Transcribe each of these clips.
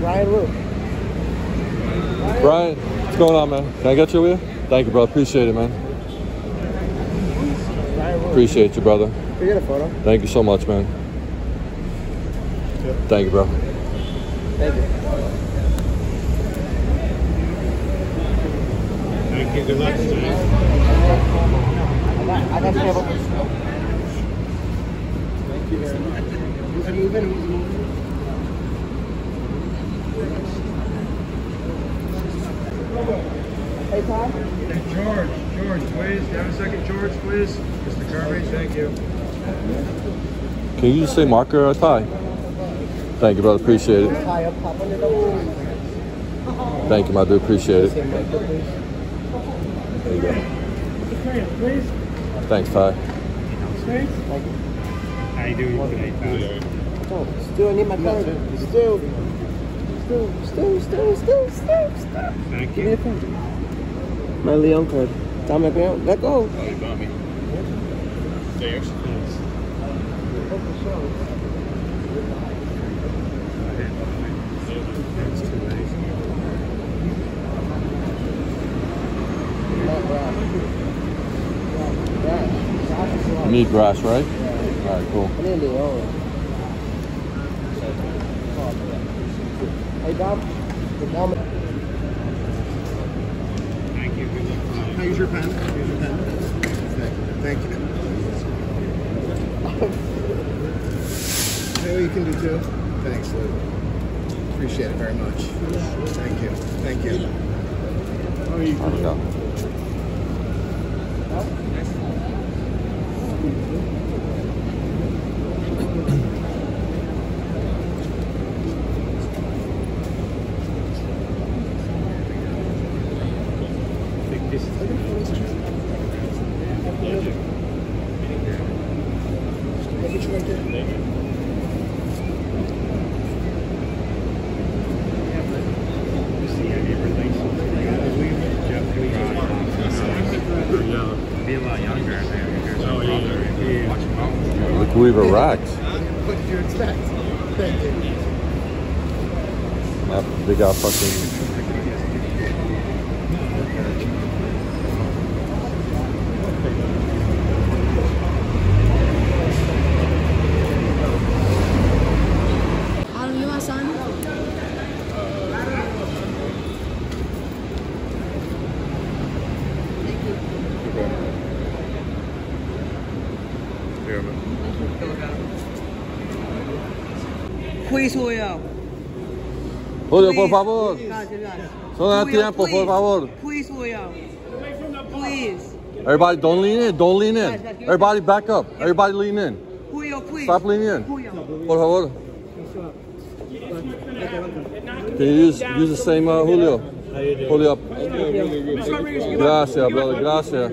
Ryan Luke. Brian, what's going on, man? Can I get you with you? Thank you, bro. Appreciate it, man. Appreciate you, brother. Can we get a photo? Thank you so much, man. Thank you, bro. Thank you. You. Thank you very much. Who's moving? Who's moving? Hey, Tom. George, George, please. Have a second, George, please? Mr. Kirby, thank you. Can you just say marker or tie? Thank you, brother. Appreciate it. Thank you, my dude. Appreciate it. There you go. Thanks, Ty. Thank you. How you doing today, Oh, still need my card. Still. Still, still, still, still, still, still. Thank Give me a card. My Leon card. Dominic Leon, let go. Oh, you need grass, right? All right, cool. I need Leon. Hey, Dom. Hey, Dom. Thank you. Good luck tonight. Can I use your pen? Use your pen. Thank you. Thank you. Maybe you can do too. Thanks, Lou. Appreciate it very much. Thank you. Thank you. I don't know. think this is Look at you right there. see any relation to Jeff Lee. Yeah. Be a lot younger. Oh, yeah. yeah. Look who even racks. What you big out fucking. Are you my son? Quiz Julio. Julio, por favor. Guys, you guys. Son Julio, tiempo, por please. favor. Please, Julio. Please. Everybody, don't lean in. Don't lean in. Everybody, back up. Everybody, lean in. Julio, please. Stop leaning in. Julio. Por favor. Can you use, use the same uh, Julio? Julio. Gracias, brother. Gracias.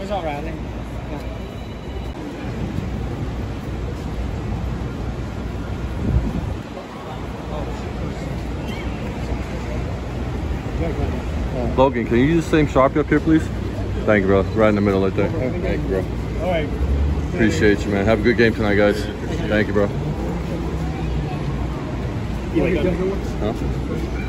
It's all right. then. Logan, can you use the same Sharpie up here, please? Thank you, bro. Right in the middle right there. Thank you, bro. All right. Appreciate you, man. Have a good game tonight, guys. Thank you, bro. Huh?